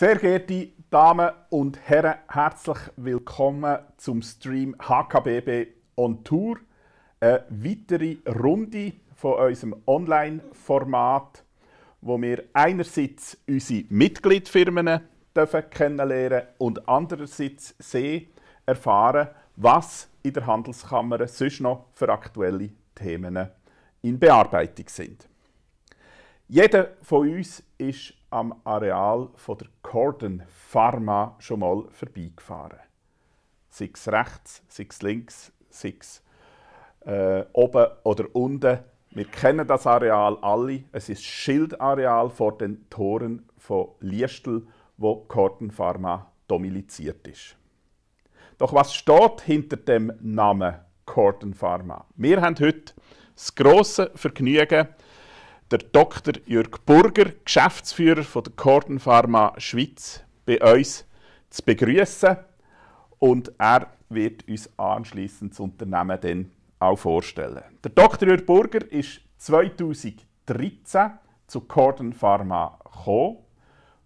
Sehr geehrte Damen und Herren, herzlich willkommen zum Stream HKBB on Tour. Eine weitere Runde von unserem Online-Format, wo wir einerseits unsere Mitgliedfirmen dürfen kennenlernen und andererseits sehen, erfahren, was in der Handelskammer sonst noch für aktuelle Themen in Bearbeitung sind. Jeder von uns ist am Areal von der Corden Pharma schon mal vorbeigefahren. Sei es rechts, sei es links, sei es äh, oben oder unten. Wir kennen das Areal alle. Es ist Schildareal vor den Toren von Liestel, wo Corden Pharma domiliziert ist. Doch was steht hinter dem Namen Corden Pharma? Wir haben heute das grosse Vergnügen, der Dr. Jürg Burger, Geschäftsführer von der Corden Pharma Schweiz, bei uns zu begrüßen und er wird uns anschließend das Unternehmen dann auch vorstellen. Der Dr. Jürg Burger ist 2013 zu Corden Pharma gekommen.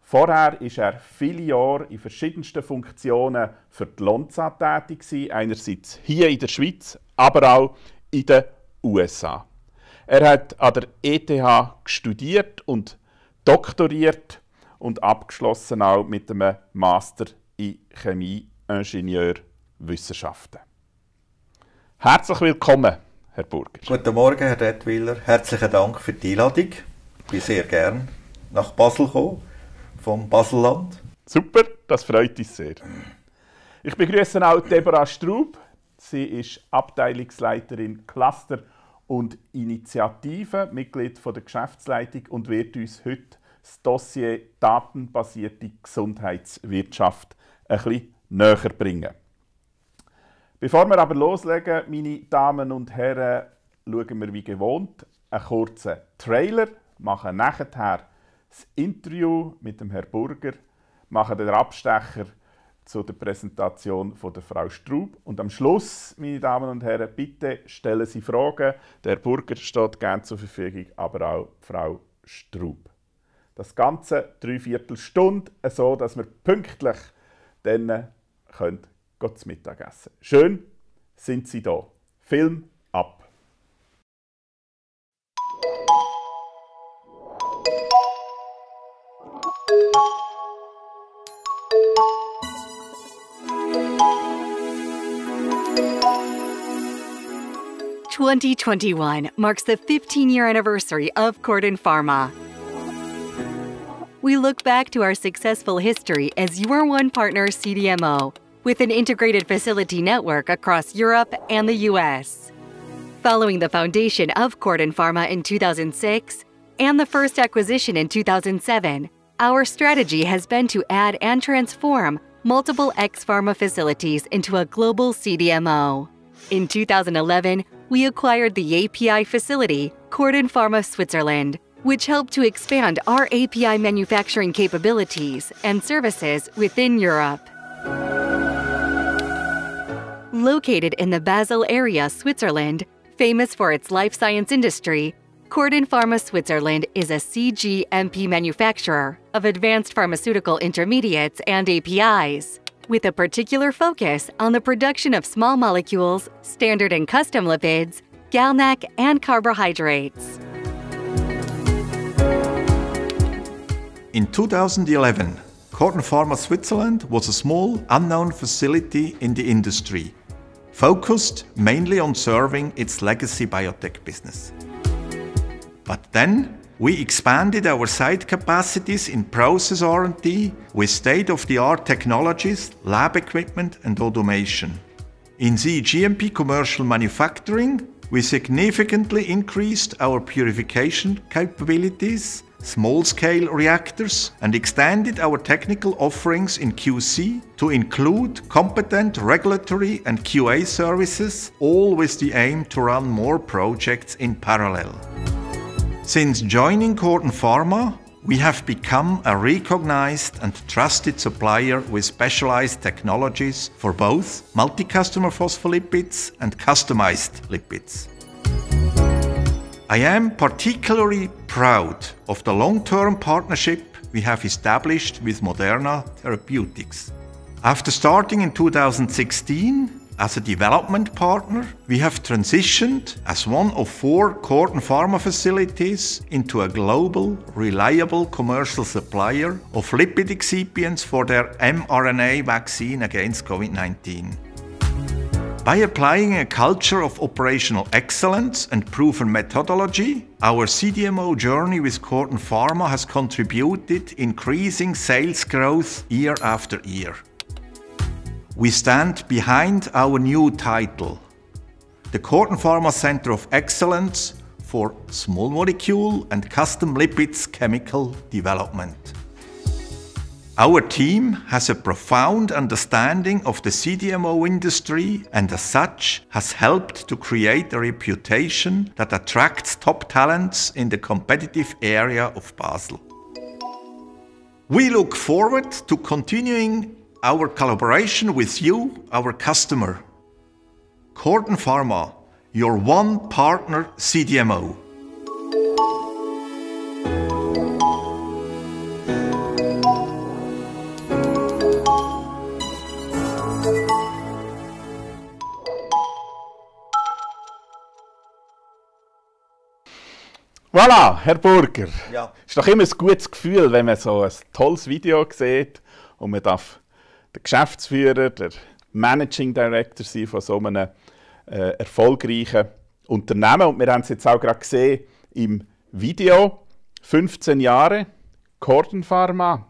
Vorher war er viele Jahre in verschiedensten Funktionen für die Lonza tätig, einerseits hier in der Schweiz, aber auch in den USA. Er hat an der ETH studiert und doktoriert und abgeschlossen auch mit einem Master in Chemieingenieurwissenschaften. Herzlich willkommen, Herr Burger. Guten Morgen, Herr Redwiller. Herzlichen Dank für die Einladung. Ich bin sehr gern nach Basel gekommen, vom Baselland. Super, das freut uns sehr. Ich begrüße auch Deborah Straub. Sie ist Abteilungsleiterin Cluster und Initiative, Mitglied von der Geschäftsleitung und wird uns heute das Dossier datenbasierte Gesundheitswirtschaft ein bisschen näher bringen. Bevor wir aber loslegen, meine Damen und Herren, schauen wir wie gewohnt einen kurzen Trailer, machen nachher das Interview mit dem Herrn Burger, machen den Abstecher zu der Präsentation von der Frau Straub. Und am Schluss, meine Damen und Herren, bitte stellen Sie Fragen. Der Burger steht gerne zur Verfügung, aber auch Frau Straub. Das Ganze dreiviertel Stunde, so dass wir pünktlich dann können zu Mittag essen Schön sind Sie da. Film ab. 2021 marks the 15 year anniversary of Corden Pharma. We look back to our successful history as your one partner CDMO with an integrated facility network across Europe and the US. Following the foundation of Corden Pharma in 2006 and the first acquisition in 2007, our strategy has been to add and transform multiple ex pharma facilities into a global CDMO. In 2011, we acquired the API facility, Corden Pharma Switzerland, which helped to expand our API manufacturing capabilities and services within Europe. Located in the Basel area, Switzerland, famous for its life science industry, Corden Pharma Switzerland is a CGMP manufacturer of advanced pharmaceutical intermediates and APIs with a particular focus on the production of small molecules, standard and custom lipids, GalNAc, and carbohydrates. In 2011, Corden Pharma Switzerland was a small, unknown facility in the industry, focused mainly on serving its legacy biotech business. But then, we expanded our site capacities in process R&D with state-of-the-art technologies, lab equipment and automation. In the GMP commercial manufacturing, we significantly increased our purification capabilities, small-scale reactors, and extended our technical offerings in QC to include competent regulatory and QA services, all with the aim to run more projects in parallel. Since joining Corden Pharma, we have become a recognized and trusted supplier with specialized technologies for both multi-customer phospholipids and customized lipids. I am particularly proud of the long-term partnership we have established with Moderna Therapeutics. After starting in 2016 as a development partner, we have transitioned as one of four Corton Pharma facilities into a global, reliable commercial supplier of lipid excipients for their mRNA vaccine against COVID 19. By applying a culture of operational excellence and proven methodology, our CDMO journey with Corton Pharma has contributed increasing sales growth year after year. We stand behind our new title, the Corton Pharma Center of Excellence for Small Molecule and Custom Lipids Chemical Development. Our team has a profound understanding of the CDMO industry and as such has helped to create a reputation that attracts top talents in the competitive area of Basel. We look forward to continuing our collaboration with you, our customer. Corton Pharma, your one partner CDMO. Voilà, Herr Burger. Ja. Ist doch immer ein gutes Gefühl, wenn man so ein tolles Video sieht und man darf der Geschäftsführer, der Managing Director sein von so einem äh, erfolgreichen Unternehmen. Und wir haben es jetzt auch gerade gesehen im Video. 15 Jahre, Cordon Pharma.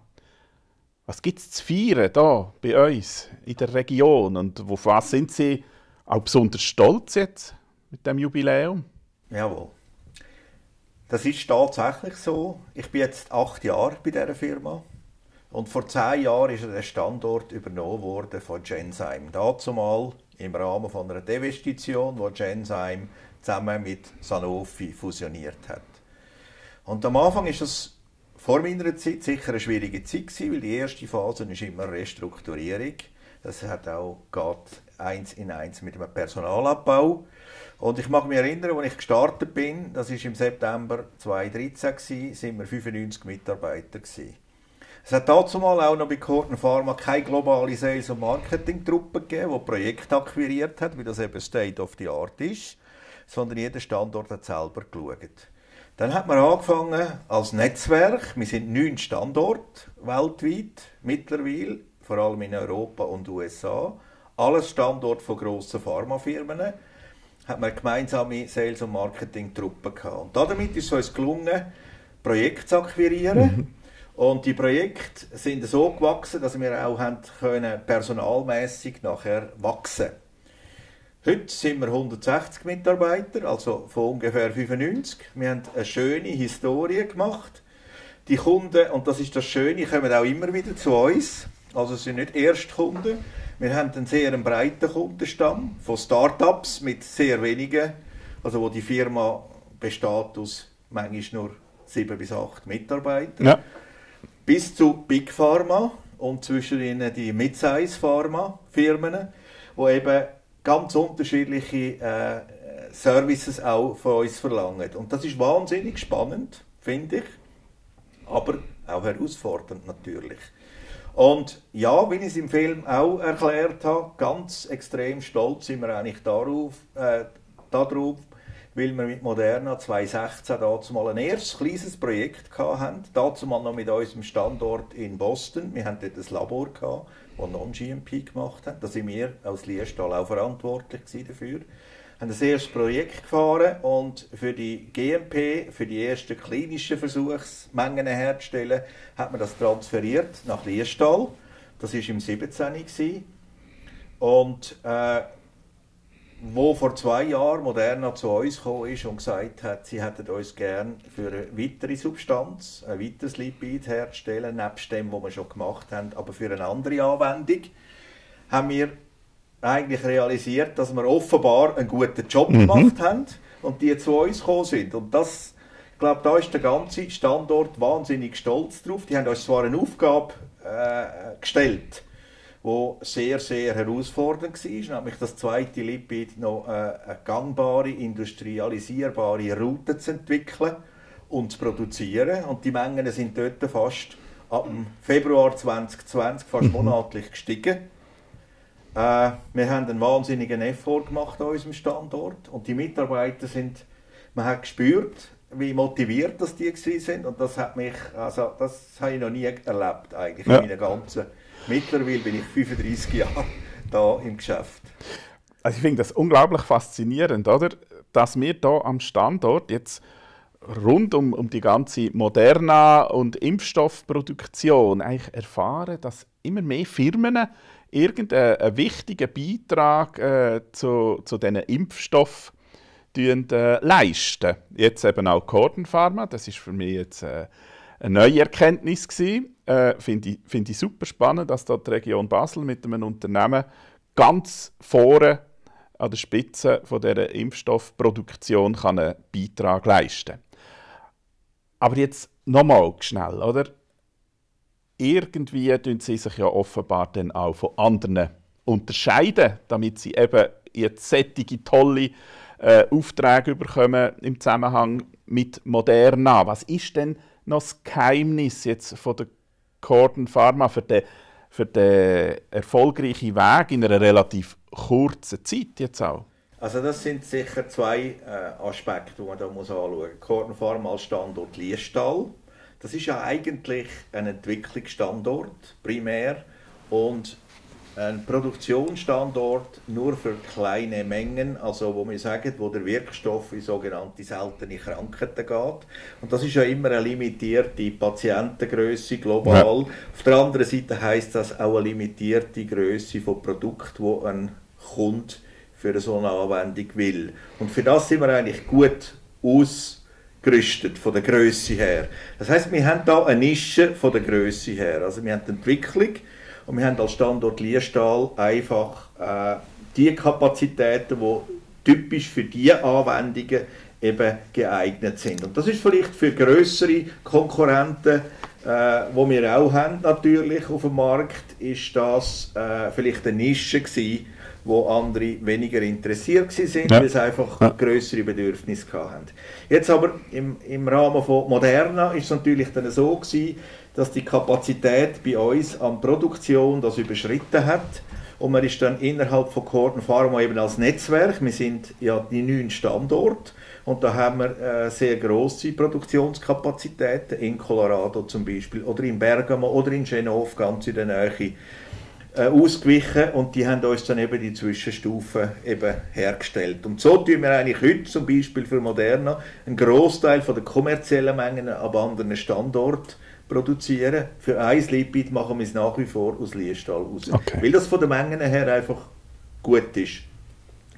Was gibt es zu feiern hier bei uns in der Region? Und auf was sind Sie auch besonders stolz jetzt mit dem Jubiläum? Jawohl. Das ist tatsächlich so. Ich bin jetzt acht Jahre bei dieser Firma. Und vor zehn Jahren ist der Standort übernommen worden von Genzyme. Dazumal im Rahmen von einer Devinvestition, wo Genzyme zusammen mit Sanofi fusioniert hat. Und am Anfang ist das vor meiner Zeit sicher eine schwierige Zeit gewesen, weil die erste Phase ist immer Restrukturierung. Das hat auch geht eins in eins mit dem Personalabbau. Und ich mag mich erinnern, als ich gestartet bin, das war im September 2013, sind wir 95 Mitarbeiter. Gewesen. Es hat dazu mal auch noch bei Corten Pharma keine globale Sales- und Marketing-Truppe gegeben, die Projekte akquiriert hat, wie das eben State of the Art ist, sondern jeder Standort hat selber geschaut. Dann hat man angefangen als Netzwerk. Wir sind neun Standorte weltweit mittlerweile, vor allem in Europa und USA. Alles Standort von grossen Pharmafirmen hat man gemeinsame Sales- und Marketing-Truppen gehabt. Und damit ist es uns gelungen, Projekte zu akquirieren. Mhm. Und die Projekte sind so gewachsen, dass wir auch haben können, personalmäßig nachher wachsen Heute sind wir 160 Mitarbeiter, also von ungefähr 95. Wir haben eine schöne Historie gemacht. Die Kunden, und das ist das Schöne, kommen auch immer wieder zu uns. Also es sind nicht Erstkunden, wir haben einen sehr breiten Kundenstamm von Startups mit sehr wenigen, also wo die Firma besteht aus manchmal nur sieben bis acht Mitarbeitern, ja. Bis zu Big Pharma und zwischen ihnen die Mid-Size Pharma Firmen, wo eben ganz unterschiedliche äh, Services auch von uns verlangen. Und das ist wahnsinnig spannend, finde ich, aber auch herausfordernd natürlich. Und ja, wie ich es im Film auch erklärt habe, ganz extrem stolz sind wir eigentlich darauf, äh, darauf weil wir mit Moderna 2016 dazu mal ein erstes kleines Projekt hatten, dazu mal noch mit unserem Standort in Boston. Wir hatten dort ein Labor, gehabt, das Non-GMP gemacht hat. Da sind wir als Liestal auch verantwortlich dafür haben ein erstes Projekt gefahren und für die GMP, für die ersten klinischen Versuchsmengen herzustellen, hat man das transferiert nach Liestal. Das war im 17. Und äh, wo vor zwei Jahren Moderna zu uns gekommen ist und gesagt hat, sie hätten uns gerne für eine weitere Substanz, ein weiteres Lipid herzustellen, nebst dem, was wir schon gemacht haben, aber für eine andere Anwendung, haben wir eigentlich realisiert, dass wir offenbar einen guten Job mhm. gemacht haben und die zu uns gekommen sind. Und das, ich glaube, da ist der ganze Standort wahnsinnig stolz drauf. Die haben uns zwar eine Aufgabe äh, gestellt, wo sehr, sehr herausfordernd war, nämlich das zweite Lipid noch äh, eine gangbare, industrialisierbare Route zu entwickeln und zu produzieren. Und die Mengen sind dort fast ab Februar 2020 fast mhm. monatlich gestiegen. Äh, wir haben einen wahnsinnigen Effort gemacht an unserem Standort und die Mitarbeiter sind, man hat gespürt, wie motiviert das die sind und das hat mich, also das habe ich noch nie erlebt eigentlich ja. in meiner ganzen, mittlerweile bin ich 35 Jahre da im Geschäft. Also ich finde das unglaublich faszinierend, oder? Dass wir hier am Standort jetzt rund um, um die ganze Moderna- und Impfstoffproduktion eigentlich erfahren, dass immer mehr Firmen irgendeinen wichtigen Beitrag äh, zu, zu diesen Impfstoffen äh, leisten. Jetzt eben auch Corden Pharma, das ist für mich jetzt äh, eine neue Erkenntnis gewesen. Äh, Finde ich, find ich super spannend, dass dort die Region Basel mit einem Unternehmen ganz vorne an der Spitze von dieser Impfstoffproduktion kann einen Beitrag leisten. Aber jetzt nochmal schnell, oder? irgendwie tun sie sich ja offenbar dann auch von anderen unterscheiden, damit sie eben jetzt sättige tolle äh, Aufträge bekommen im Zusammenhang mit Moderna. Was ist denn noch das Geheimnis jetzt von der Corden Pharma für den, für den erfolgreichen Weg in einer relativ kurzen Zeit jetzt auch? Also das sind sicher zwei äh, Aspekte, die man da muss anschauen muss. Corden Pharma als Standort Liestal das ist ja eigentlich ein Entwicklungsstandort primär und ein Produktionsstandort nur für kleine Mengen, also wo wir sagen, wo der Wirkstoff in sogenannte seltene Krankheiten geht. Und das ist ja immer eine limitierte Patientengröße global. Ja. Auf der anderen Seite heißt das auch eine limitierte Größe von Produkt, wo ein Kunde für so eine Anwendung will. Und für das sind wir eigentlich gut aus gerüstet, von der Größe her. Das heißt, wir haben da eine Nische von der Größe her. Also wir haben die Entwicklung und wir haben als Standort Liestal einfach äh, die Kapazitäten, die typisch für diese Anwendungen eben geeignet sind. Und das ist vielleicht für größere Konkurrenten, äh, wo wir auch haben natürlich auf dem Markt, ist das äh, vielleicht eine Nische gewesen, wo andere weniger interessiert sind, ja. weil sie einfach ja. größere Bedürfnisse hatten. Jetzt aber im, im Rahmen von Moderna ist es natürlich dann so gewesen, dass die Kapazität bei uns an Produktion das überschritten hat und man ist dann innerhalb von Corden Pharma eben als Netzwerk, wir sind ja die neun Standorte und da haben wir äh, sehr große Produktionskapazitäten in Colorado zum Beispiel oder in Bergamo oder in Genove ganz in der Nähe äh, ausgewichen und die haben uns dann eben die Zwischenstufen eben hergestellt. Und so tun wir eigentlich heute zum Beispiel für Moderna einen Großteil von der kommerziellen Mengen ab anderen Standorten produzieren. Für ein Lipid machen wir es nach wie vor aus Liestal raus. Okay. Weil das von den Mengen her einfach gut ist.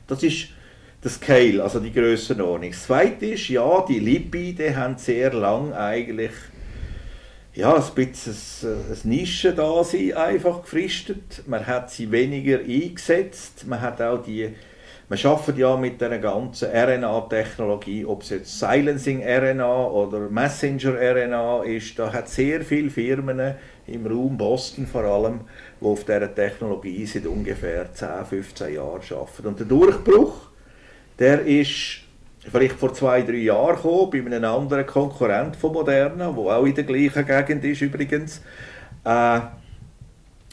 Das ist der Scale, also die Grössenordnung. Das zweite ist, ja, die Lipide haben sehr lang eigentlich ja, ein bisschen ein Nische da sein, einfach gefristet. Man hat sie weniger eingesetzt. Man hat auch die, man arbeitet ja mit der ganzen RNA-Technologie, ob es jetzt Silencing-RNA oder Messenger-RNA ist, da hat sehr viele Firmen im Raum Boston vor allem, die auf dieser Technologie seit ungefähr 10, 15 Jahren arbeiten. Und der Durchbruch, der ist vielleicht vor zwei, drei Jahren gekommen, bei einem anderen Konkurrent von Moderna, der auch in der gleichen Gegend ist übrigens, äh,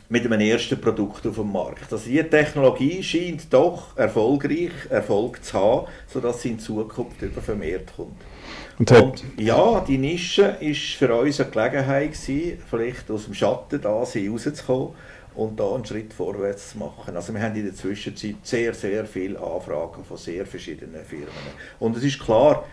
mit einem ersten Produkt auf dem Markt. Also diese Technologie scheint doch erfolgreich Erfolg zu haben, sodass sie in Zukunft über vermehrt kommt. Und, und ja, die Nische war für uns eine Gelegenheit gewesen, vielleicht aus dem Schatten da rauszukommen und da einen Schritt vorwärts zu machen. Also wir haben in der Zwischenzeit sehr, sehr viele Anfragen von sehr verschiedenen Firmen. Und es ist klar,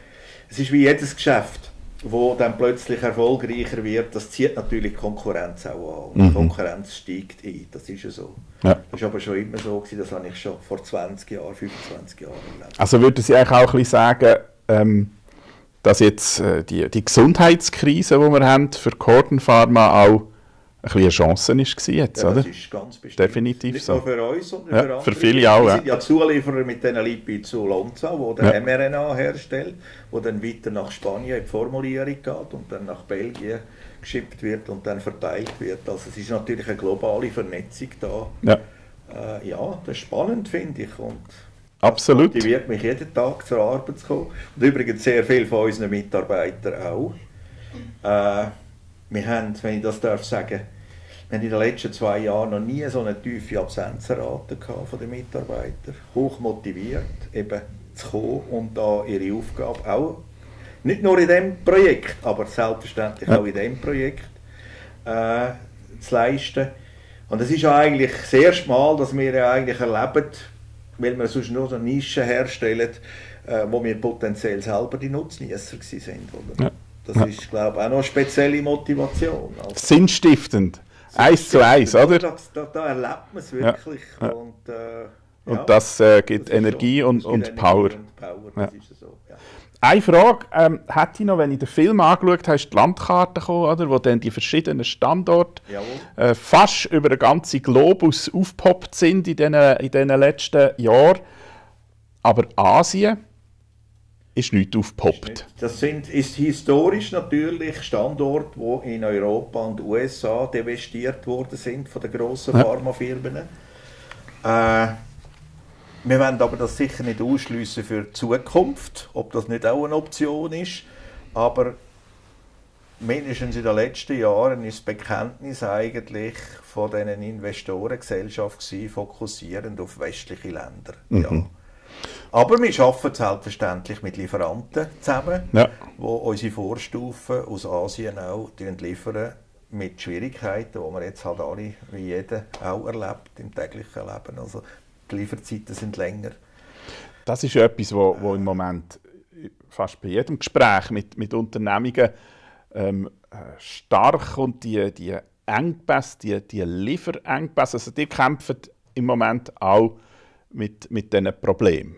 es ist wie jedes Geschäft, wo dann plötzlich erfolgreicher wird, das zieht natürlich Konkurrenz auch an. Und mhm. Konkurrenz steigt ein, das ist ja so. Ja. Das war aber schon immer so, gewesen, das habe ich schon vor 20 Jahren, 25 Jahren erlebt. Also würden Sie eigentlich auch ein bisschen sagen, ähm, dass jetzt äh, die, die Gesundheitskrise, die wir haben, für Corden Pharma auch ein eine Chance war jetzt, ja, das oder? ist ganz bestimmt. Definitiv Nicht so. nur für uns, sondern ja, für andere. Für viele auch, Wir sind ja Zulieferer mit diesen Lipid zu Lonza, wo der ja. mRNA herstellt, wo dann weiter nach Spanien in die Formulierung geht und dann nach Belgien geschippt wird und dann verteilt wird. Also es ist natürlich eine globale Vernetzung da. Ja, äh, ja das ist spannend, finde ich. Und Absolut. Die wird mich jeden Tag zur Arbeit zu kommen. Und übrigens sehr viele von unseren Mitarbeitern auch. Äh, wir haben, wenn ich das darf sagen, wir haben in den letzten zwei Jahren noch nie so eine tiefe Absenzrate von den Mitarbeitern. Hoch motiviert, eben zu kommen und da ihre Aufgabe auch, nicht nur in diesem Projekt, aber selbstverständlich auch in diesem Projekt äh, zu leisten. Und es ist ja eigentlich das erste Mal, dass wir ja eigentlich erleben, weil wir sonst nur so Nischen herstellen, äh, wo wir potenziell selber die Nutznießer sind. Oder? Ja. Das ja. ist, glaube ich, auch noch eine spezielle Motivation. Also, Sinnstiftend. Eins zu eins, oder? Da, da, da erlebt man es wirklich. Ja. Und, äh, und das äh, gibt das Energie, so. und, und, Energie Power. und Power. Das ist so. Eine Frage ähm, hätte ich noch, wenn ich den Film angeschaut habe, ist die Landkarte gekommen, oder, wo dann die verschiedenen Standorte äh, fast über den ganzen Globus aufgepoppt sind in den, in den letzten Jahren. Aber Asien ist nicht aufgepoppt. Das sind, ist historisch natürlich Standorte, die in Europa und USA devestiert worden sind von den grossen ja. Pharmafirmen. Äh, wir wollen aber das sicher nicht ausschließen für die Zukunft, ob das nicht auch eine Option ist. Aber mindestens in den letzten Jahren ist das Bekenntnis eigentlich von diesen Investorengesellschaft fokussierend auf westliche Länder. Mhm. Ja. Aber wir arbeiten selbstverständlich mit Lieferanten zusammen, ja. die unsere Vorstufen aus Asien auch liefern mit Schwierigkeiten, die man jetzt halt alle, wie jeder, auch erlebt im täglichen Leben. Also die Lieferzeiten sind länger. Das ist etwas, wo, wo im Moment fast bei jedem Gespräch mit, mit Unternehmungen ähm, stark und die, die Engpässe, die, die Lieferengpässe, also die kämpfen im Moment auch mit, mit diesen Problemen.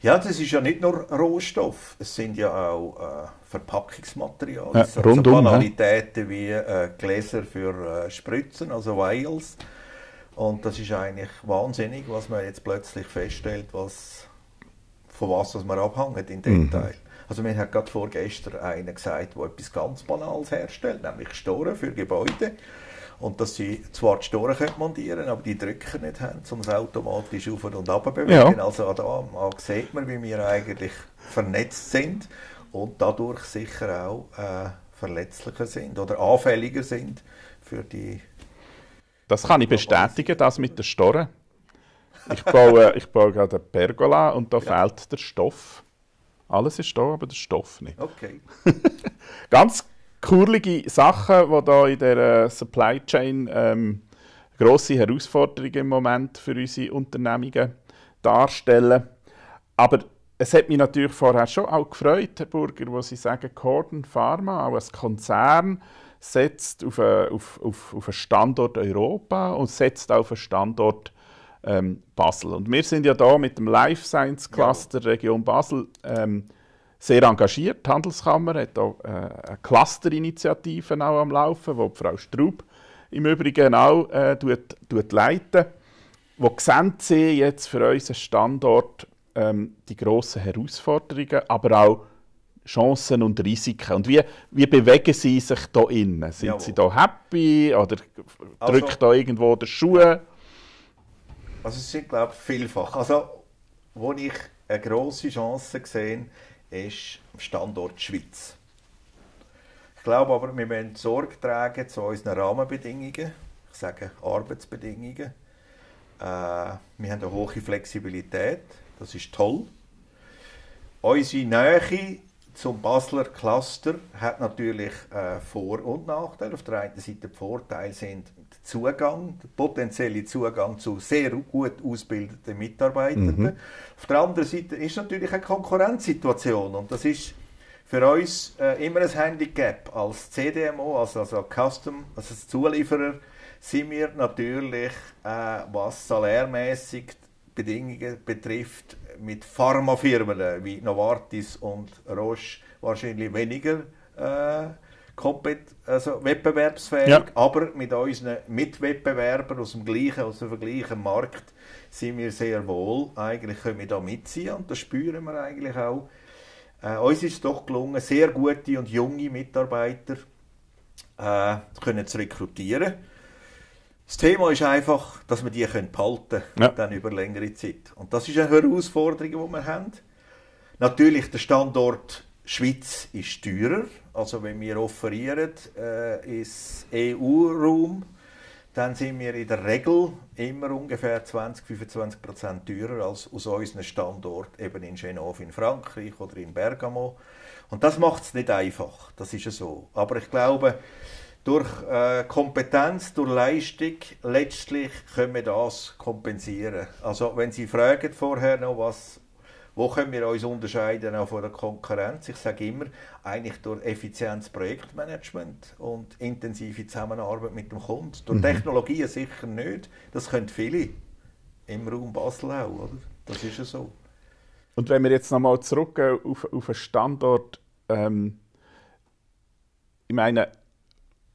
Ja, das ist ja nicht nur Rohstoff, es sind ja auch äh, Verpackungsmaterialien, ja, also rundum, Banalitäten ja. wie äh, Gläser für äh, Spritzen, also Vials. Und das ist eigentlich wahnsinnig, was man jetzt plötzlich feststellt, was, von was, was man abhängt im mhm. Detail. Mhm. Also mir hat gerade vorgestern einer gesagt, der etwas ganz Banales herstellt, nämlich Storen für Gebäude. Und dass sie zwar die Storen montieren aber die Drücker nicht haben, um es automatisch auf und ab bewegen. Ja. Also da sieht man, wie wir eigentlich vernetzt sind und dadurch sicher auch äh, verletzlicher sind oder anfälliger sind für die das kann ich bestätigen, das mit den Storen. Ich baue, ich baue gerade eine Pergola und da ja. fehlt der Stoff. Alles ist da, aber der Stoff nicht. Okay. Ganz kurlige Sachen, die da in der Supply Chain ähm, grosse Herausforderungen im Moment für unsere Unternehmungen darstellen. Aber es hat mich natürlich vorher schon auch gefreut, Herr Burger, wo Sie sagen, Corden Pharma, auch als Konzern, setzt auf, eine, auf, auf, auf einen Standort Europa und setzt auf einen Standort ähm, Basel. Und wir sind ja da mit dem Life Science Cluster ja. Region Basel ähm, sehr engagiert. Die Handelskammer hat auch äh, eine Clusterinitiative auch am Laufen, wo Frau Straub im Übrigen auch äh, tut, tut leiten. Wo sehen Sie jetzt für unseren Standort ähm, die grossen Herausforderungen, aber auch Chancen und Risiken. Und wie, wie bewegen Sie sich da innen? Sind Jawohl. Sie da happy oder also, drückt da irgendwo der Schuh? Also es sind glaube ich vielfach. Also wo ich eine große Chance gesehen, ist Standort Schweiz. Ich glaube aber, wir müssen Sorge tragen zu unseren Rahmenbedingungen. Ich sage Arbeitsbedingungen. Äh, wir haben eine hohe Flexibilität. Das ist toll. Unsere Nähe zum Basler Cluster hat natürlich äh, Vor- und Nachteile. Auf der einen Seite der Vorteil sind Zugang, potenzielle Zugang zu sehr gut ausgebildeten Mitarbeitern. Mhm. Auf der anderen Seite ist natürlich eine Konkurrenzsituation und das ist für uns äh, immer ein Handicap. Als CDMO, also, also Custom, also als Zulieferer, sind wir natürlich, äh, was salärmäßig Bedingungen betrifft, mit Pharmafirmen wie Novartis und Roche wahrscheinlich weniger äh, also wettbewerbsfähig, ja. aber mit unseren Mitwettbewerbern aus dem gleichen, aus dem gleichen Markt sind wir sehr wohl. Eigentlich können wir da mitziehen und das spüren wir eigentlich auch. Äh, uns ist es doch gelungen, sehr gute und junge Mitarbeiter äh, können zu rekrutieren das Thema ist einfach, dass wir die behalten können, ja. dann über längere Zeit. Und das ist eine Herausforderung, die wir haben. Natürlich, der Standort Schweiz ist teurer Also wenn wir offerieren äh, ins EU-Raum, dann sind wir in der Regel immer ungefähr 20-25 Prozent teurer als aus unserem Standort eben in Genove in Frankreich oder in Bergamo. Und das macht es nicht einfach, das ist ja so. Aber ich glaube, durch äh, Kompetenz, durch Leistung, letztlich können wir das kompensieren. Also wenn Sie fragen vorher noch, was, wo können wir uns unterscheiden auch von der Konkurrenz? Ich sage immer, eigentlich durch effizientes Projektmanagement und intensive Zusammenarbeit mit dem Kunden. Durch mhm. Technologien sicher nicht. Das können viele im Raum Basel auch, oder? Das ist ja so. Und wenn wir jetzt nochmal zurückgehen auf, auf einen Standort, ähm, ich meine,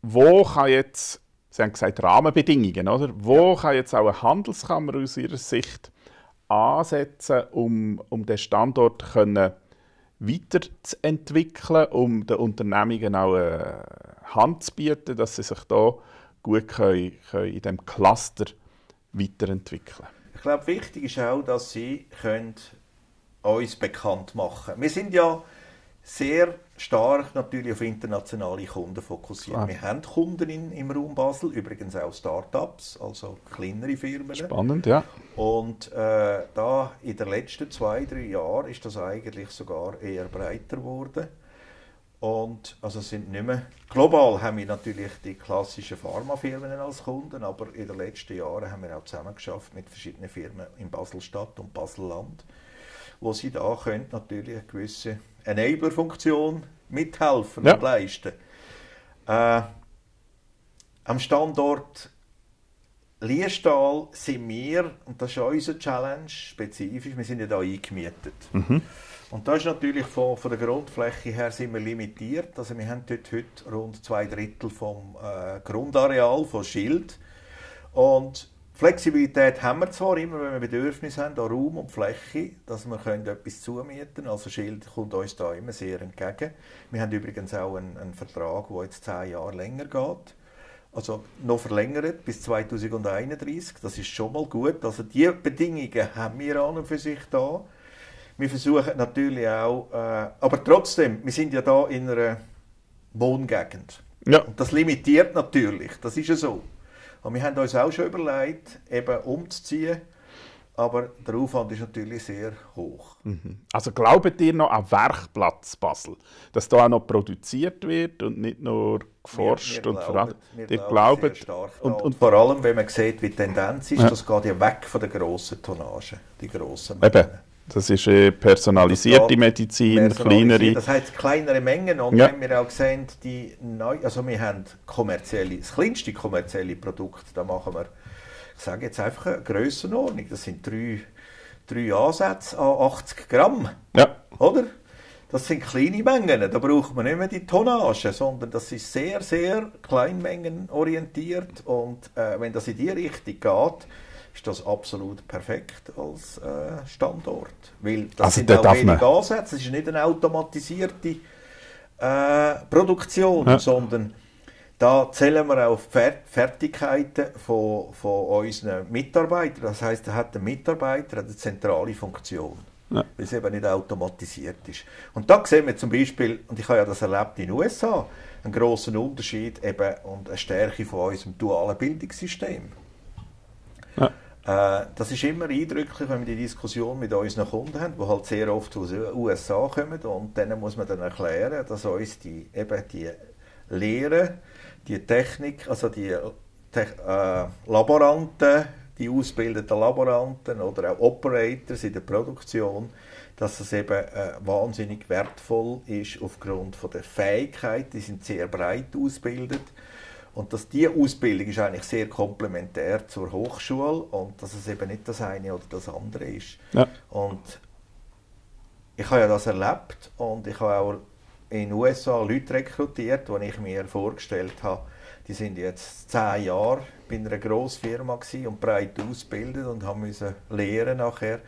wo kann jetzt, Sie haben gesagt Rahmenbedingungen, oder? Wo kann jetzt auch eine Handelskammer aus Ihrer Sicht ansetzen, um, um den Standort können weiterzuentwickeln, um den Unternehmungen auch eine Hand zu bieten, dass sie sich da gut können, können in diesem Cluster weiterentwickeln? Ich glaube, wichtig ist auch, dass sie können uns bekannt machen können. Wir sind ja sehr stark natürlich auf internationale Kunden fokussiert. Ah. Wir haben Kunden in, im Raum Basel, übrigens auch Startups, also kleinere Firmen. Spannend, ja. Und äh, da in den letzten zwei, drei Jahren ist das eigentlich sogar eher breiter geworden. Und also sind nicht mehr, global haben wir natürlich die klassischen Pharmafirmen als Kunden, aber in den letzten Jahren haben wir auch zusammen geschafft mit verschiedenen Firmen in Basel-Stadt und Basel-Land, wo sie da können natürlich gewisse Enabler-Funktion mithelfen ja. und leisten. Äh, am Standort Liestal sind wir, und das ist unsere Challenge, spezifisch, wir sind ja hier eingemietet. Mhm. Und da ist natürlich von, von der Grundfläche her sind wir limitiert. Also wir haben dort heute rund zwei Drittel vom äh, Grundareal von Schild. Und Flexibilität haben wir zwar immer, wenn wir Bedürfnisse haben, an Raum und Fläche, dass wir können etwas zumieten können. Also Schild kommt uns da immer sehr entgegen. Wir haben übrigens auch einen, einen Vertrag, der jetzt zehn Jahre länger geht. Also noch verlängert bis 2031. Das ist schon mal gut. Also die Bedingungen haben wir an und für sich da. Wir versuchen natürlich auch, äh, aber trotzdem, wir sind ja da in einer Wohngegend. Ja. Und das limitiert natürlich, das ist ja so. Und wir haben uns auch schon überlegt, eben umzuziehen, aber der Aufwand ist natürlich sehr hoch. Mhm. Also glaubt ihr noch an Werkplatz Basel, dass da auch noch produziert wird und nicht nur geforscht wir, wir und glauben, wir ihr glaubt und, und, vor allem, wenn man sieht, wie die Tendenz ist, ja. das geht ja weg von der grossen Tonnage, die grossen Mengen. Eben. Das ist äh, personalisierte Medizin, kleinere. Das heißt kleinere Mengen und ja. wenn wir auch sehen, die neu, also wir haben kommerzielle, das kleinste kommerzielle Produkt, da machen wir, ich sage jetzt einfach eine Grössenordnung, das sind drei, drei Ansätze an 80 Gramm, ja. oder? Das sind kleine Mengen, da braucht man nicht mehr die Tonnage, sondern das ist sehr, sehr kleinmengenorientiert und äh, wenn das in die Richtung geht, ist das absolut perfekt als äh, Standort. Weil das also sind auch wenig Ansätze, es ist nicht eine automatisierte äh, Produktion, ja. sondern da zählen wir auf Fertigkeiten von, von unseren Mitarbeitern. Das heißt, er hat ein Mitarbeiter eine zentrale Funktion. Ja. Weil es eben nicht automatisiert ist. Und da sehen wir zum Beispiel, und ich habe ja das erlebt in den USA, einen grossen Unterschied eben und eine Stärke von unserem dualen Bildungssystem. Ja. Äh, das ist immer eindrücklich, wenn wir die Diskussion mit unseren Kunden haben, die halt sehr oft aus den USA kommen. Und denen muss man dann erklären, dass uns die, eben die Lehre, die Technik, also die Te äh, Laboranten, die ausgebildeten Laboranten oder auch Operators in der Produktion, dass es eben äh, wahnsinnig wertvoll ist aufgrund von der Fähigkeit, die sind sehr breit ausgebildet und dass diese Ausbildung ist eigentlich sehr komplementär zur Hochschule und dass es eben nicht das eine oder das andere ist. Ja. Und ich habe ja das erlebt und ich habe auch in den USA Leute rekrutiert, die ich mir vorgestellt habe, die sind jetzt zehn Jahre bei einer Grossfirma und breit ausgebildet und haben müssen lernen nachher,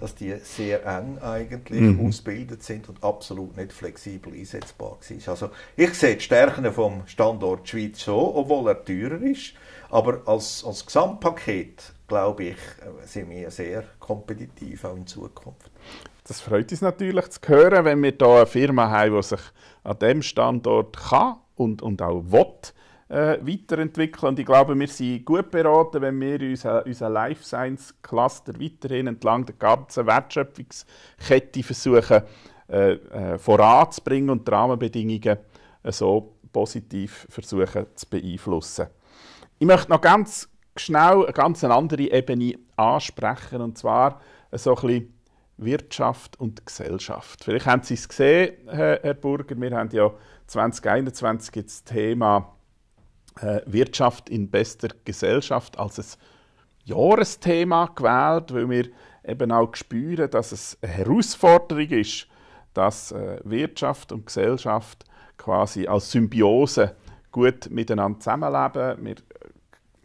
dass die sehr eng eigentlich mhm. ausgebildet sind und absolut nicht flexibel einsetzbar sind. Also ich sehe die Stärken vom Standort Schweiz so, obwohl er teurer ist, aber als, als Gesamtpaket glaube ich, sind wir sehr kompetitiv auch in Zukunft. das freut uns natürlich zu hören, wenn wir hier eine Firma haben, die sich an diesem Standort kann und, und auch will, äh, weiterentwickeln. Und ich glaube, wir sind gut beraten, wenn wir unseren unser Life Science Cluster weiterhin entlang der ganzen Wertschöpfungskette versuchen äh, äh, voranzubringen und die Rahmenbedingungen äh, so positiv versuchen zu beeinflussen. Ich möchte noch ganz schnell eine ganz andere Ebene ansprechen, und zwar so ein bisschen Wirtschaft und Gesellschaft. Vielleicht haben Sie es gesehen, Herr Burger, wir haben ja 2021 das Thema äh, Wirtschaft in bester Gesellschaft als ein Jahresthema gewählt, weil wir eben auch spüren, dass es eine Herausforderung ist, dass äh, Wirtschaft und Gesellschaft quasi als Symbiose gut miteinander zusammenleben. Wir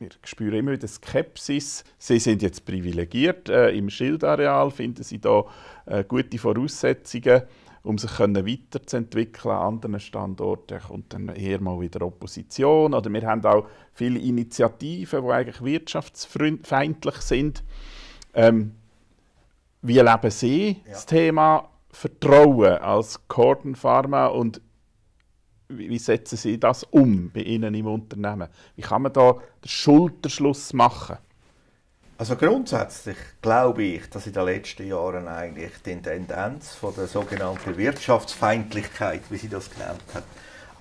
wir spüren immer wieder Skepsis. Sie sind jetzt privilegiert. Äh, Im Schildareal finden sie da äh, gute Voraussetzungen, um sich können weiterzuentwickeln. An anderen Standorten kommt dann eher mal wieder Opposition. Oder wir haben auch viele Initiativen, die eigentlich wirtschaftsfeindlich sind. Ähm, wie leben Sie ja. das Thema Vertrauen als Corden Pharma und wie setzen Sie das um bei Ihnen im Unternehmen? Wie kann man da den Schulterschluss machen? Also grundsätzlich glaube ich, dass in den letzten Jahren eigentlich die Tendenz von der sogenannten Wirtschaftsfeindlichkeit, wie sie das genannt hat,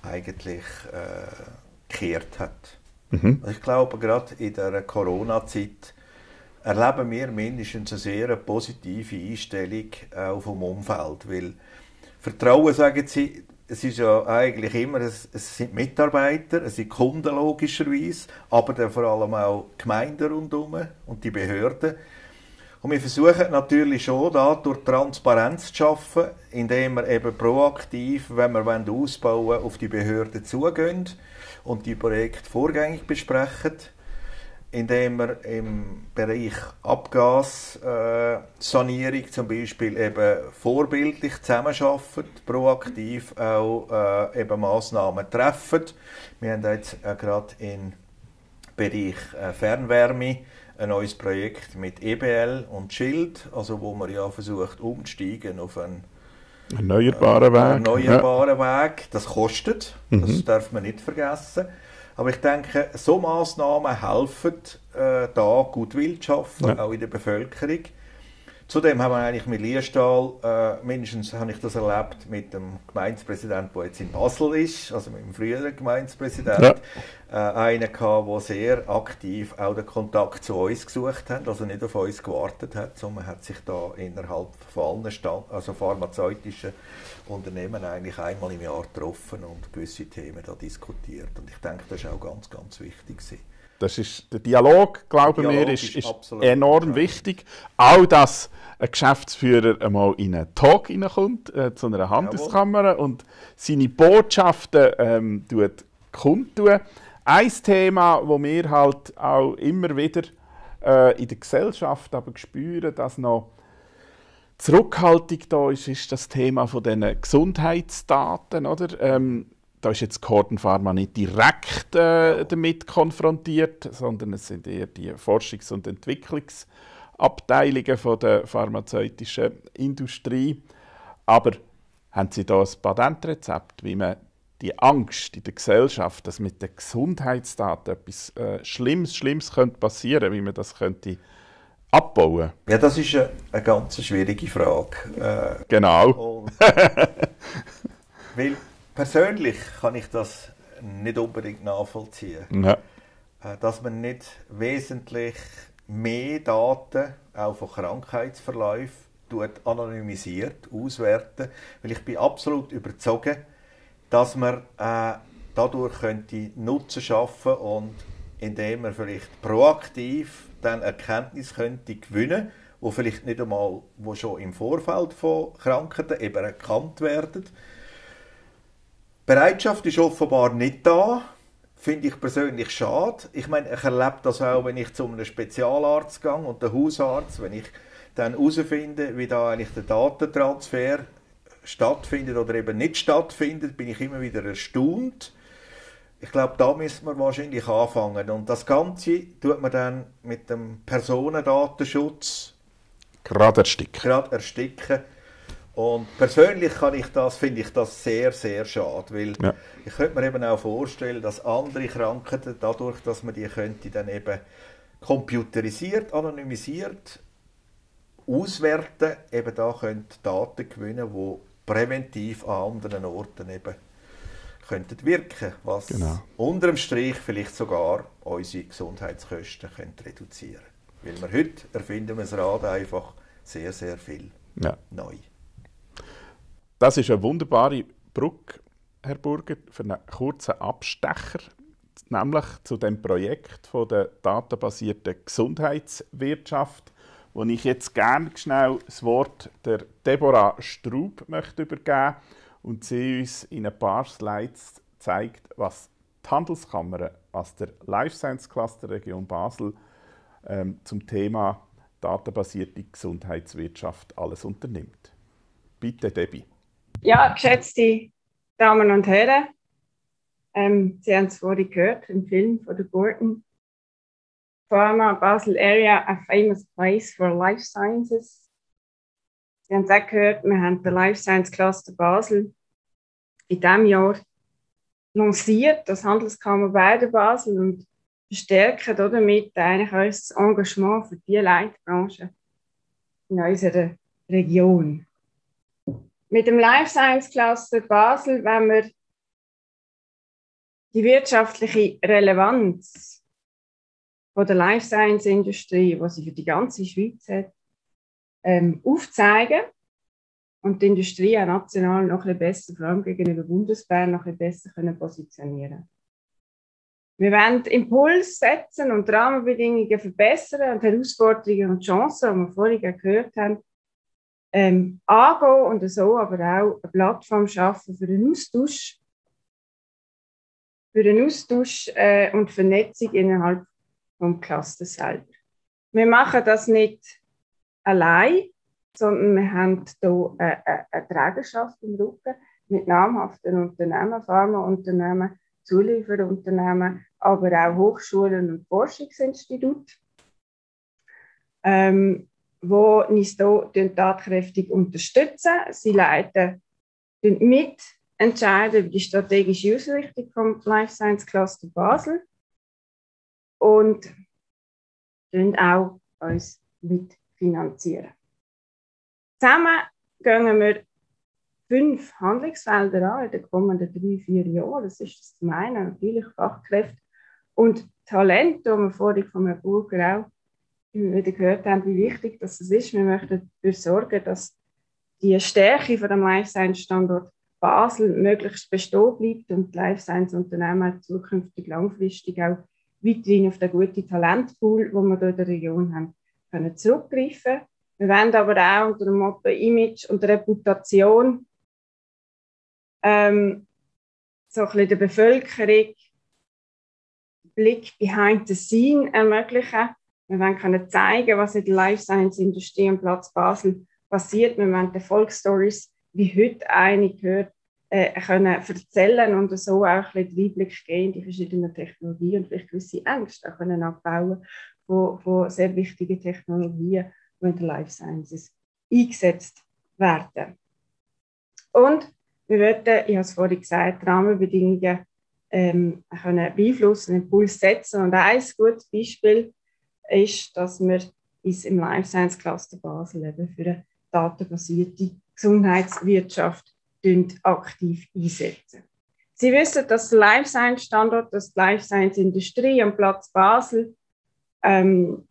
eigentlich äh, gekehrt hat. Mhm. Also ich glaube, gerade in der Corona-Zeit erleben wir mindestens eine sehr positive Einstellung auch vom Umfeld, weil Vertrauen, sagen sie, es ist ja eigentlich immer, es, es, sind Mitarbeiter, es sind Kunden logischerweise, aber dann vor allem auch Gemeinden rundherum und die Behörden. Und wir versuchen natürlich schon da durch Transparenz zu schaffen, indem wir eben proaktiv, wenn wir ausbauen wollen, auf die Behörden zugehen und die Projekte vorgängig besprechen indem wir im Bereich Abgassanierung äh, zum Beispiel eben vorbildlich zusammenarbeiten, proaktiv auch äh, eben Massnahmen treffen. Wir haben jetzt äh, gerade im Bereich äh, Fernwärme ein neues Projekt mit EBL und Schild, also wo man ja versucht umzusteigen auf einen erneuerbaren Weg. Erneuerbaren ja. Weg. Das kostet, mhm. das darf man nicht vergessen. Aber ich denke, so Massnahmen helfen, äh, da Gutwill zu schaffen, ja. auch in der Bevölkerung. Zudem haben wir eigentlich mit Liestal, äh, mindestens habe ich das erlebt mit dem Gemeindepräsidenten, der jetzt in Basel ist, also mit dem früheren Gemeindepräsidenten, ja. äh, einen gehabt, der sehr aktiv auch den Kontakt zu uns gesucht hat, also nicht auf uns gewartet hat, sondern hat sich da innerhalb von allen Stand, also pharmazeutischen Unternehmen eigentlich einmal im Jahr getroffen und gewisse Themen da diskutiert. Und ich denke, das ist auch ganz, ganz wichtig. Gewesen. Das ist, der Dialog, glaube ich mir, ist, ist, enorm wichtig. Auch, dass ein Geschäftsführer einmal in einen Talk hineinkommt, äh, zu einer Handelskammer und seine Botschaften ähm, tut kundtun. Ein Thema, das wir halt auch immer wieder äh, in der Gesellschaft aber spüren, dass noch Zurückhaltung da ist, ist das Thema von den Gesundheitsdaten. Oder? Ähm, da ist jetzt Corden Pharma nicht direkt äh, damit konfrontiert, sondern es sind eher die Forschungs- und Entwicklungsabteilungen von der pharmazeutischen Industrie. Aber haben Sie da ein Patentrezept, wie man die Angst in der Gesellschaft, dass mit den Gesundheitsdaten etwas äh, Schlimmes, Schlimmes könnte passieren, wie man das könnte abbauen? Ja, das ist eine, eine ganz schwierige Frage. Äh, genau. weil persönlich kann ich das nicht unbedingt nachvollziehen. Ja. Äh, dass man nicht wesentlich mehr Daten auch von Krankheitsverläufen anonymisiert, auswerten, weil ich bin absolut überzeugt, dass man äh, dadurch könnte Nutzen schaffen und indem man vielleicht proaktiv dann Erkenntnis könnte gewinnen, wo vielleicht nicht einmal, wo schon im Vorfeld von Krankheiten eben erkannt werden. Bereitschaft ist offenbar nicht da. Finde ich persönlich schade. Ich meine, ich erlebe das auch, wenn ich zu einem Spezialarzt gehe und der Hausarzt, wenn ich dann herausfinde, wie da eigentlich der Datentransfer stattfindet oder eben nicht stattfindet, bin ich immer wieder erstaunt ich glaube, da müssen wir wahrscheinlich anfangen. Und das Ganze tut man dann mit dem Personendatenschutz gerade ersticken. Gerade ersticken. Und persönlich kann ich das, finde ich das sehr, sehr schade, weil Ja. ich könnte mir eben auch vorstellen, dass andere Krankheiten, dadurch, dass man die könnte dann eben computerisiert, anonymisiert auswerten, eben da könnte Daten gewinnen, die präventiv an anderen Orten eben könnten wirken, was Genau. unterm Strich vielleicht sogar unsere Gesundheitskosten könnte reduzieren. Weil wir heute erfinden wir das Rad einfach sehr, sehr viel Ja. neu. Das ist eine wunderbare Brücke, Herr Burger, für einen kurzen Abstecher, nämlich zu dem Projekt von der datenbasierten Gesundheitswirtschaft, wo ich jetzt gerne schnell das Wort der Deborah Straub möchte übergeben und sie uns in ein paar Slides zeigt, was die Handelskammer, was der Life Science Cluster Region Basel ähm, zum Thema datenbasierte Gesundheitswirtschaft alles unternimmt. Bitte, Debbie. Ja, geschätzte Damen und Herren, ähm, Sie haben es vorhin gehört im Film von der Gordon. Pharma Basel Area, a famous place for life sciences. Sie haben es auch gehört, wir haben den Life Science Cluster Basel in diesem Jahr lanciert, das Handelskammer Baden Basel und verstärken damit eigentlich unser Engagement für die Leitbranche in unserer Region. Mit dem Life Science Cluster Basel wenn wir die wirtschaftliche Relevanz von der Life Science Industrie, was sie für die ganze Schweiz hat, ähm, aufzeigen und die Industrie auch national noch ein bisschen besser, vor allem gegenüber Bundesbern, noch ein bisschen können positionieren. Wir wollen Impuls setzen und die Rahmenbedingungen verbessern und Herausforderungen und Chancen, die wir vorhin gehört haben, ähm, angehen und so aber auch eine Plattform schaffen für einen Austausch, für einen Austausch äh, und Vernetzung innerhalb vom Cluster selber. Wir machen das nicht allein, sondern wir haben hier eine, eine, Trägerschaft im Rücken mit namhaften Unternehmen, Pharmaunternehmen, Zulieferunternehmen, aber auch Hochschulen und Forschungsinstitute. Ähm, wo hier tatkräftig unterstützen. Sie leiten mit entscheiden über die strategische Ausrichtung vom Life Science Cluster Basel und auch uns mitfinanzieren. Zusammen gehen wir fünf Handlungsfelder an in den kommenden drei, vier Jahren. Das ist das zum einen natürlich Fachkräfte und Talent, das wir vorhin von Herrn Burger auch wieder gehört haben, wie wichtig das ist. Wir möchten dafür sorgen, dass die Stärke von dem Life Science Standort Basel möglichst bestehen bleibt und die Life Science Unternehmen zukünftig langfristig auch weiterhin auf den guten Talentpool, den wir hier in der Region haben, können zurückgreifen. Wir wollen aber auch unter dem Motto Image und Reputation ähm, so ein bisschen der Bevölkerung Blick behind the scene ermöglichen. Wir wollen können zeigen, was in der Life Science Industrie am Platz Basel passiert. Wir wollen Erfolgsstories, wie heute eine gehört, äh, können erzählen und so auch ein bisschen den Einblick geben in die verschiedenen Technologien und vielleicht gewisse Ängste auch können abbauen von, von sehr wichtigen Technologien, die in der Life Sciences eingesetzt werden. Und wir werden, ich habe es vorhin gesagt, Rahmenbedingungen ähm, können beeinflussen, Impuls setzen. Und ein gutes Beispiel ist, dass wir uns im Life Science Cluster Basel eben für eine datenbasierte Gesundheitswirtschaft aktiv einsetzen. Sie wissen, dass der Life Science Standort, dass die Life Science Industrie am Platz Basel ähm,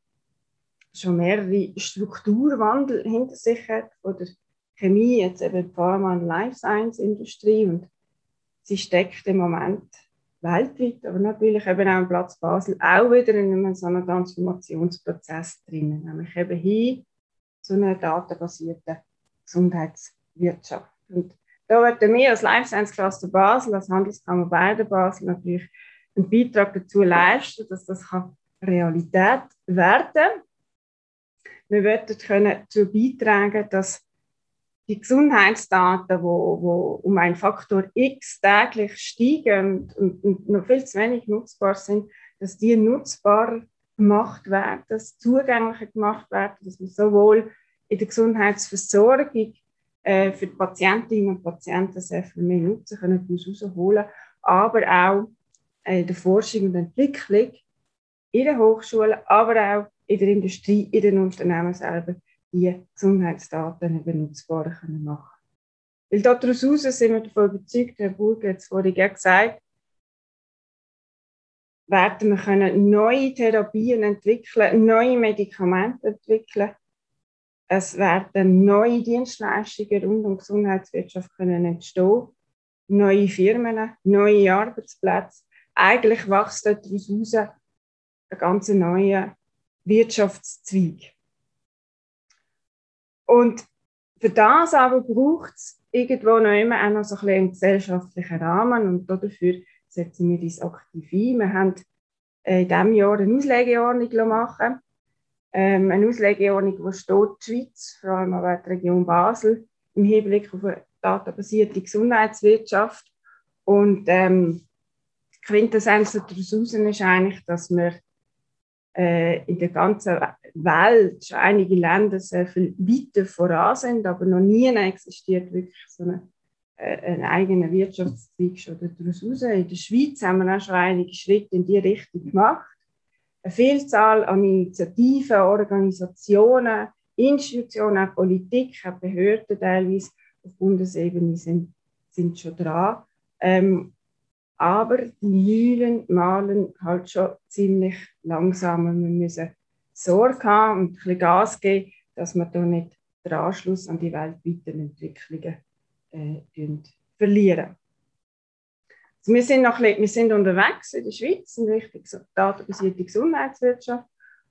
schon mehrere Strukturwandel hinter sich hat, von der Chemie, jetzt eben Pharma- und Life Science Industrie und sie steckt im Moment weltweit, aber natürlich eben auch am Platz Basel auch wieder in einem so einem Transformationsprozess drin, nämlich eben hin zu einer datenbasierten Gesundheitswirtschaft. Und da werden wir als Life Science Cluster Basel, als Handelskammer Baden Basel natürlich einen Beitrag dazu leisten, dass das Realität werden kann. Wir werden können dazu beitragen, dass die Gesundheitsdaten, die wo, wo um einen Faktor X täglich steigen und, und, noch viel zu wenig nutzbar sind, dass die nutzbar gemacht werden, dass zugänglicher gemacht werden, dass man sowohl in der Gesundheitsversorgung äh, für die Patientinnen und Patienten sehr viel mehr Nutzen können herausholen aber auch in der Forschung und Entwicklung in den Hochschulen, aber auch in der Industrie, in den Unternehmen selber die Gesundheitsdaten eben nutzbar können machen Weil daraus sind wir davon überzeugt, Herr Burger hat es vorhin gesagt, werden wir können neue Therapien entwickeln, neue Medikamente entwickeln. Es werden neue Dienstleistungen rund um Gesundheitswirtschaft können entstehen, neue Firmen, neue Arbeitsplätze. Eigentlich wächst daraus heraus ein ganz neuer Wirtschaftszweig. Und für das aber braucht es irgendwo noch immer auch noch so ein bisschen einen gesellschaftlichen Rahmen und dafür setzen wir uns aktiv ein. Wir haben äh, in diesem Jahr eine Auslegeordnung machen ähm, eine Auslegeordnung, wo steht, die Schweiz, vor allem auch die Region Basel, im Hinblick auf eine datenbasierte Gesundheitswirtschaft. Und ähm, die Quintessenz daraus ist eigentlich, dass wir in der ganzen Welt schon einige Länder sehr viel weiter voran sind, aber noch nie existiert wirklich so eine, äh, ein eigener Wirtschaftszweig schon daraus raus. In der Schweiz haben wir auch schon einige Schritte in die Richtung gemacht. Eine Vielzahl an Initiativen, Organisationen, Institutionen, auch Politik, auch Behörden teilweise auf Bundesebene sind, sind schon dran. Ähm, aber die Mühlen malen halt schon ziemlich langsam wir müssen Sorge haben und ein bisschen Gas geben, dass wir da nicht den Anschluss an die weltweiten Entwicklungen äh, verlieren. Also wir, sind noch bisschen, wir sind unterwegs in der Schweiz in Richtung datenbasierte Gesundheitswirtschaft,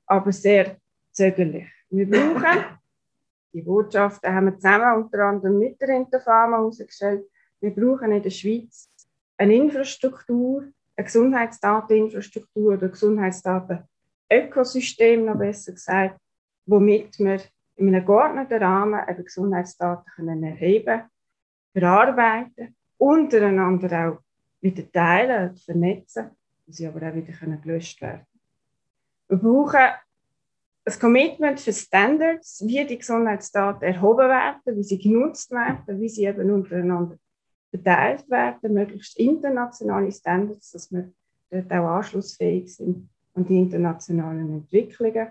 aber sehr zögerlich. Wir brauchen die Botschaften haben wir zusammen unter anderem mit der Interpharma herausgestellt. Wir brauchen in der Schweiz eine Infrastruktur, eine Gesundheitsdateninfrastruktur oder Gesundheitsdatenökosystem, noch besser gesagt, womit wir in einem geordneten Rahmen eben Gesundheitsdaten können erheben verarbeiten, untereinander auch wieder teilen und vernetzen, sie aber auch wieder können gelöscht werden Wir brauchen ein Commitment für Standards, wie die Gesundheitsdaten erhoben werden, wie sie genutzt werden, wie sie eben untereinander verteilt werden, möglichst internationale Standards, dass wir dort auch anschlussfähig sind an die internationalen Entwicklungen.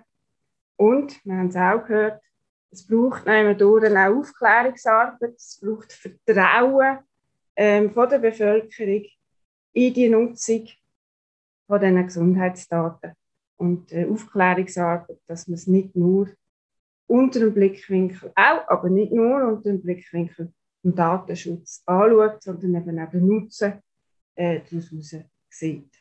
Und, wir haben es auch gehört, es braucht durch eine Aufklärungsarbeit, es braucht Vertrauen ähm, von der Bevölkerung in die Nutzung von diesen Gesundheitsdaten und äh, Aufklärungsarbeit, dass man es nicht nur unter dem Blickwinkel, auch, aber nicht nur unter dem Blickwinkel im Datenschutz anschaut, sondern eben auch den Nutzen äh, daraus sieht.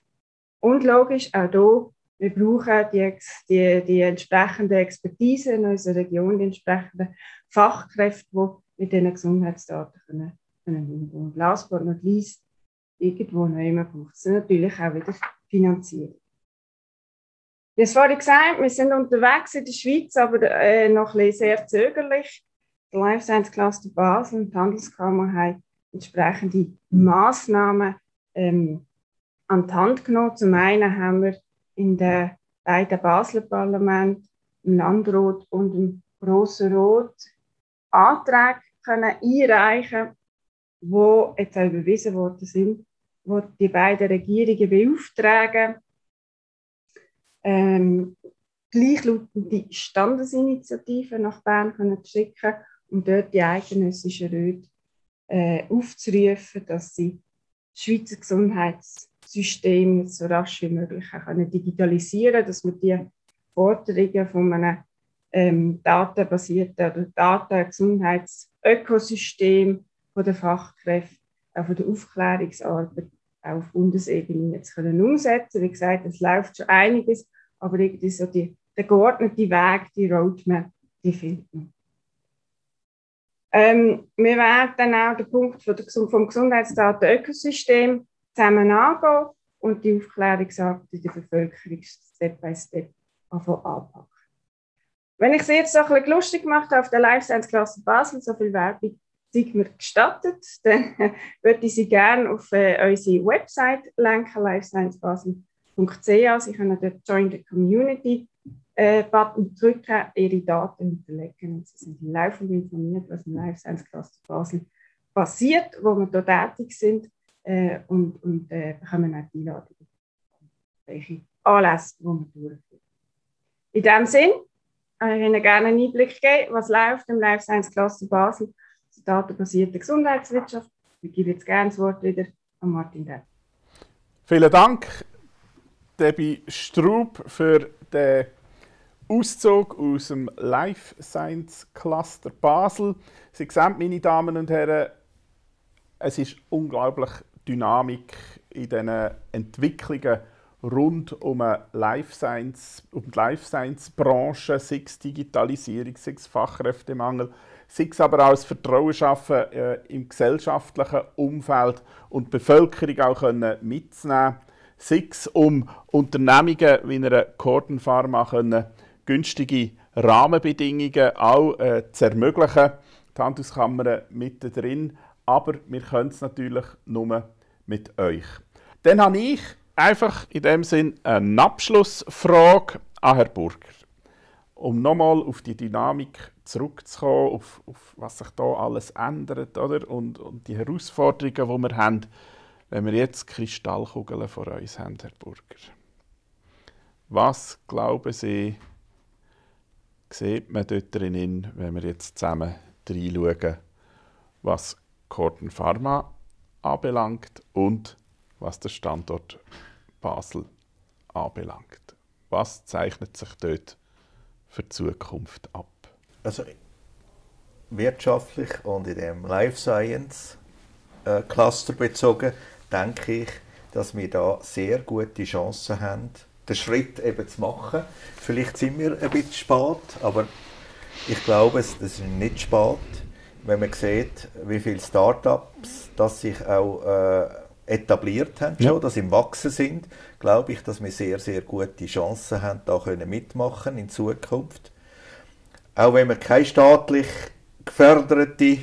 Und logisch, auch hier, wir brauchen die, die, die entsprechende Expertise in unserer Region, die entsprechenden Fachkräfte, die mit diesen Gesundheitsdaten können, können umgehen. Und last but not least, irgendwo noch immer braucht es natürlich auch wieder Finanzierung. Wie es vorhin gesagt, wir sind unterwegs in der Schweiz, aber äh, noch ein sehr zögerlich der Life Science Cluster Basel und die Handelskammer haben entsprechende Massnahmen ähm, an die Hand genommen. Zum einen haben wir in den beiden Basler Parlamenten, im Landrat und im Grossen Rot, Anträge können einreichen wo jetzt auch überwiesen worden sind, wo die beiden Regierungen beauftragen, ähm, gleichlautende Standesinitiativen nach Bern können schicken um dort die eidgenössischen Räte äh, aufzurufen, dass sie das Schweizer Gesundheitssystem so rasch wie möglich können digitalisieren können, dass wir die Forderungen von einem ähm, datenbasierten oder Datengesundheitsökosystem der Fachkräfte, auch von der Aufklärungsarbeit auf Bundesebene jetzt können umsetzen. Wie gesagt, es läuft schon einiges, aber irgendwie so die, der geordnete Weg, die Roadmap, die noch. Ähm, wir werden auch den Punkt vom Gesundheitsdaten-Ökosystem zusammen angehen und die Aufklärungsarbeit in der Bevölkerung Step by Step anpacken. Wenn ich Sie jetzt so ein bisschen lustig gemacht habe auf der Life Science Klasse Basel, so viel Werbung sind mir gestattet, dann würde ich Sie gerne auf äh, unsere Website lenken, lifesciencebasel.ch. Sie können dort Join the Community Button drücken, ihre Daten hinterlegen und sie sind laufend informiert, was im Life Science Cluster Basel passiert, wo wir dort tätig sind äh, und, und äh, bekommen auch die Einladung, welche Anlässe, die wir durchführen. In diesem Sinn, ich Ihnen gerne einen Einblick geben, was läuft im Life Science Cluster Basel zur datenbasierten Gesundheitswirtschaft. Ich gebe jetzt gerne das Wort wieder an Martin Depp. Vielen Dank, Debbie Strub, für den Auszug aus dem Life Science Cluster Basel. Sie sehen, meine Damen und Herren, es ist unglaublich Dynamik in diesen Entwicklungen rund um, Life Science, um die Life Science Branche, sei es Digitalisierung, sei es Fachkräftemangel, sei es aber auch das Vertrauen schaffen äh, im gesellschaftlichen Umfeld und die Bevölkerung auch können mitzunehmen, sei es um Unternehmungen wie einer Corden Pharma können, günstige Rahmenbedingungen auch äh, zu ermöglichen. Die Handelskammer mit drin, aber wir können es natürlich nur mit euch. Dann habe ich einfach in dem Sinn eine Abschlussfrage an Herrn Burger. Um nochmal auf die Dynamik zurückzukommen, auf, auf, was sich da alles ändert oder? Und, und die Herausforderungen, die wir haben, wenn wir jetzt Kristallkugeln vor uns haben, Herr Burger. Was glauben Sie, sieht man dort drinnen, wenn wir jetzt zusammen reinschauen, was Corden Pharma anbelangt und was der Standort Basel anbelangt. Was zeichnet sich dort für die Zukunft ab? Also wirtschaftlich und in dem Life Science äh, Cluster bezogen, denke ich, dass wir da sehr gute Chancen haben, den Schritt eben zu machen. Vielleicht sind wir ein bisschen spät, aber ich glaube, es ist nicht spät, wenn man sieht, wie viele Startups das sich auch äh, etabliert haben, ja. schon, dass im Wachsen sind, glaube ich, dass wir sehr, sehr gute Chancen haben, da können mitmachen in Zukunft. Auch wenn wir keine staatlich geförderte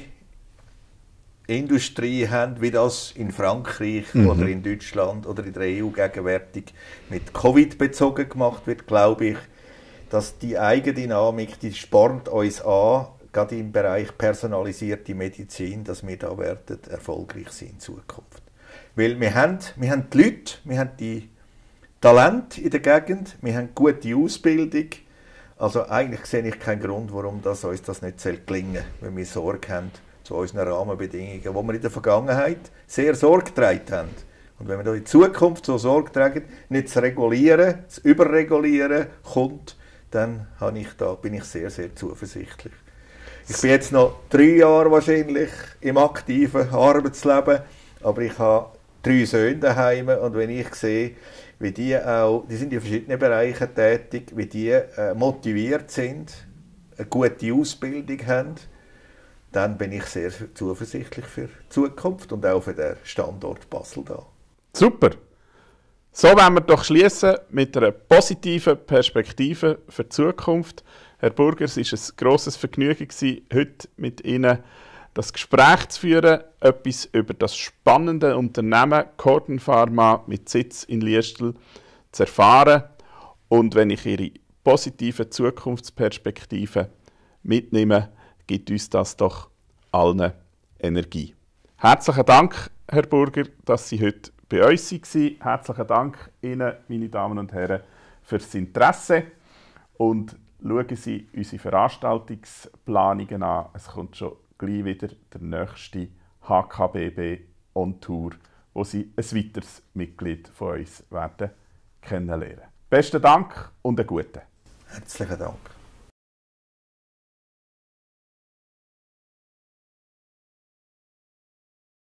Industrie haben, wie das in Frankreich mhm. oder in Deutschland oder in der EU gegenwärtig mit Covid bezogen gemacht wird, glaube ich, dass die Eigendynamik, die spornt uns an, gerade im Bereich personalisierte Medizin, dass wir da werden erfolgreich sein in Zukunft. Weil wir haben, wir haben die Leute, wir haben die Talent in der Gegend, wir haben gute Ausbildung. Also eigentlich sehe ich keinen Grund, warum das uns das nicht gelingen soll, wenn wir Sorge haben zu unseren Rahmenbedingungen, wo wir in der Vergangenheit sehr Sorge getragen haben. Und wenn wir da in Zukunft so Sorge tragen, nicht zu regulieren, zu überregulieren kommt, dann habe ich da, bin ich sehr, sehr zuversichtlich. Ich bin jetzt noch drei Jahre wahrscheinlich im aktiven Arbeitsleben, aber ich habe drei Söhne daheim und wenn ich sehe, wie die auch, die sind in verschiedenen Bereichen tätig, wie die äh, motiviert sind, eine gute Ausbildung haben, dann bin ich sehr zuversichtlich für die Zukunft und auch für den Standort Basel da. Super. So werden wir doch schließen mit einer positiven Perspektive für die Zukunft. Herr Burger, es war ein grosses Vergnügen, heute mit Ihnen das Gespräch zu führen, etwas über das spannende Unternehmen Corden Pharma mit Sitz in Liestel zu erfahren. Und wenn ich Ihre positive Zukunftsperspektive mitnehme, gibt uns das doch allen Energie. Herzlichen Dank, Herr Burger, dass Sie heute bei uns waren. Herzlichen Dank Ihnen, meine Damen und Herren, für das Interesse. Und schauen Sie unsere Veranstaltungsplanungen an. Es kommt schon gleich wieder der nächste HKBB on Tour, wo Sie ein weiteres Mitglied von uns werden kennenlernen. Besten Dank und einen guten. Herzlichen Dank.